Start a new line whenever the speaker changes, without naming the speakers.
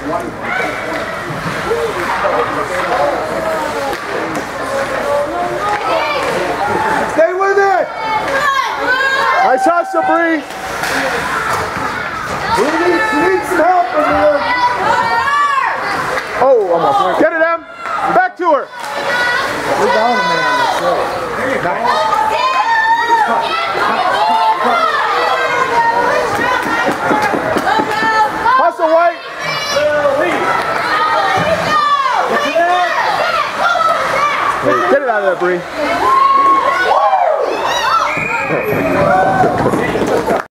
Stay with it! Nice hustle, Bree. We need, need some help in here. Oh, almost. Get it, Em. Back to her.
We're down a man. That's it.
Hustle, Get it out of there, Bree.